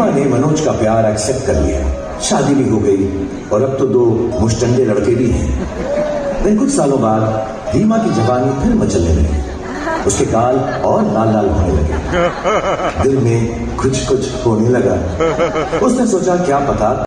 रीमा ने मनोज का प्यार एक्सेप्ट कर लिया। शादी भी हो गई और अब तो दो मुस्टंडे लड़के भी हैं। लेकिन कुछ सालों बाद रीमा की जवानी फिर मचलने लगी। उसके काल और लाल लाल होने लगे। दिल में कुछ कुछ होने लगा। उसने सोचा क्या पता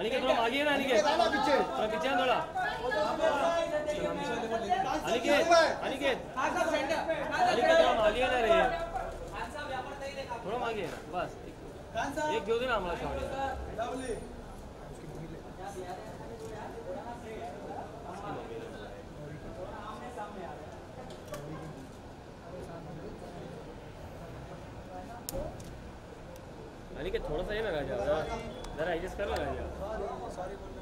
अनिकेत थोड़ा है ना अनिकेत। थोड़ा पीछे है थोड़ा। अनिकेत अनिकेत। अनिकेत थोड़ा मागे है ना रे। थोड़ा मागे है ना बस। एक घेऊ दे ना आम्हाला शावडे अनिकेत थोड़ा सा ये लगा जा जरा एडजस्ट कर लगा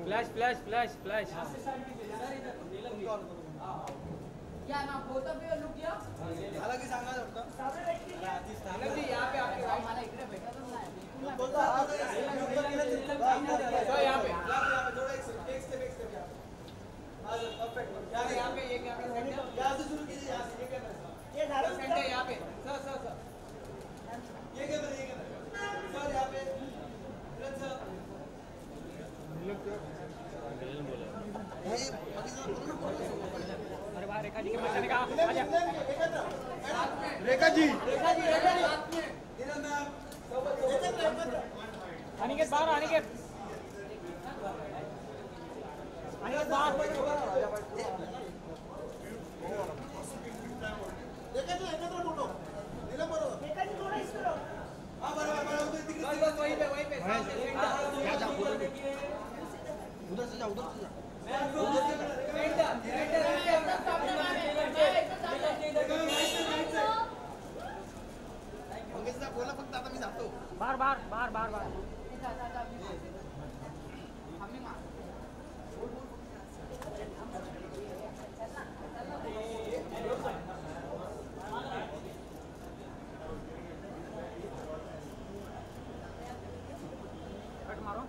फ्लैश फ्लैश फ्लैश फ्लॅश क्या नाम होता भी लुक किया झाला की सांगा फक्त सांगा जी यहाँ पे आपके भाई मला इकडे भेटतच नाही तो यहाँ पे यहाँ पे एक यहाँ पे सेंटर ये झालं सेंटर यहाँ पे सर सर सर बार बार बार बार मारो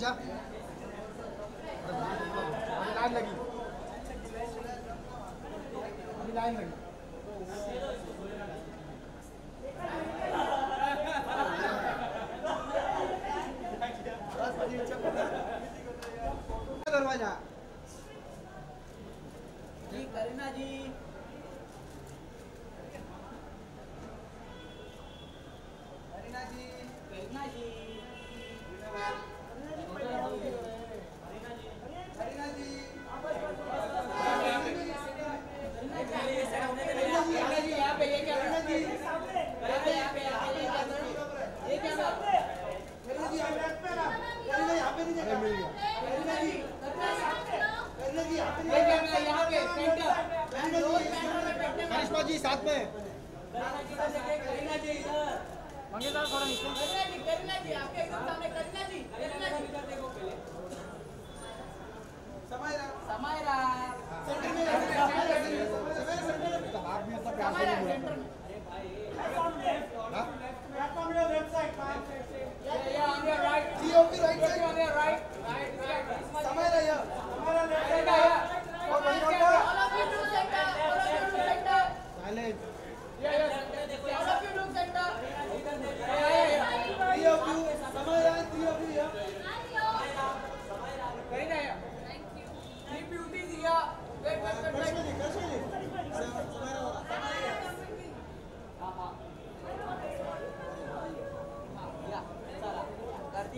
ya. ¿Qué es lo que está en ¿Qué es lo que está?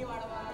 வாடுவாங்க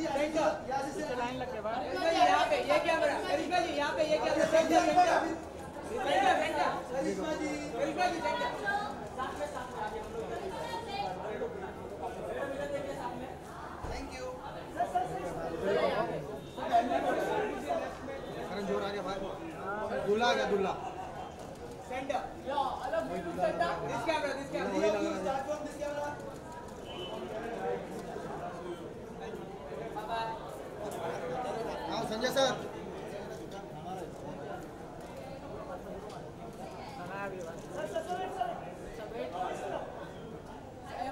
लाइन लग के बाहर यहाँ पे ये कैमरा करिश्मा जी यहाँ पे ये camera centre centre centre Karishma ji Karishma ji centre साथ में साथ में आगे हम लोग थैंक यू करण ज़ोर आ गया भाई दूल्हा आ गया दूल्हा सेंटर या अलग centre this camera this camera हाँ संजय सर।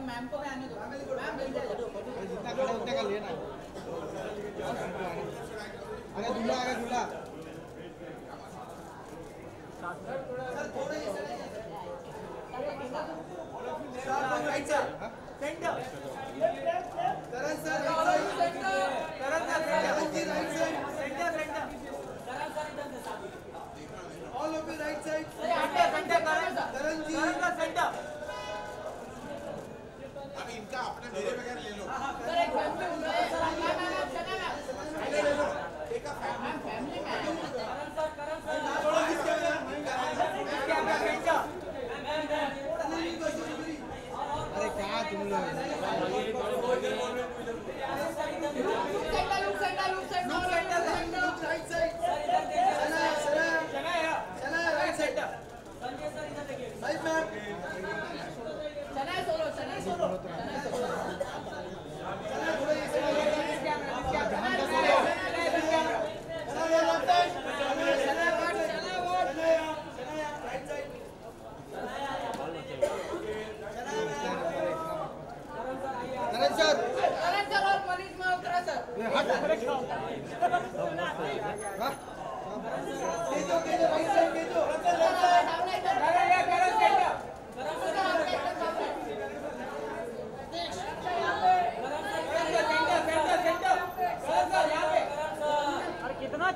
मैम को आने दो। मैम जितना खड़े अरे दूल्हा अरे दूल्हा।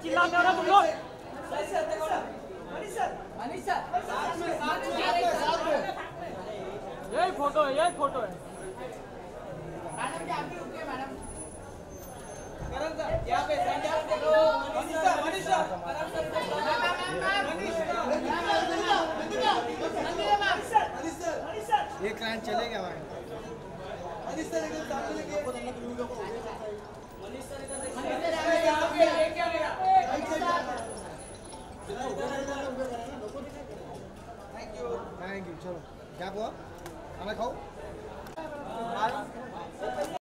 चिल्ला में हो रहा तुम लोग। यही फ़ोटो है यही फ़ोटो है। मैडम जी आप रुकिए मैडम करण सर यहाँ पे संजय देखो Manish sir Manish sir Karan sir Manish sir Manish sir Manish sir Manish sir ये क्लाइंट चले गया भाई मनीष सर एकदम सामने लेके मनीष सर एकदम थैंक यू थैंक यू चलो। क्या हुआ? खाना खाओ?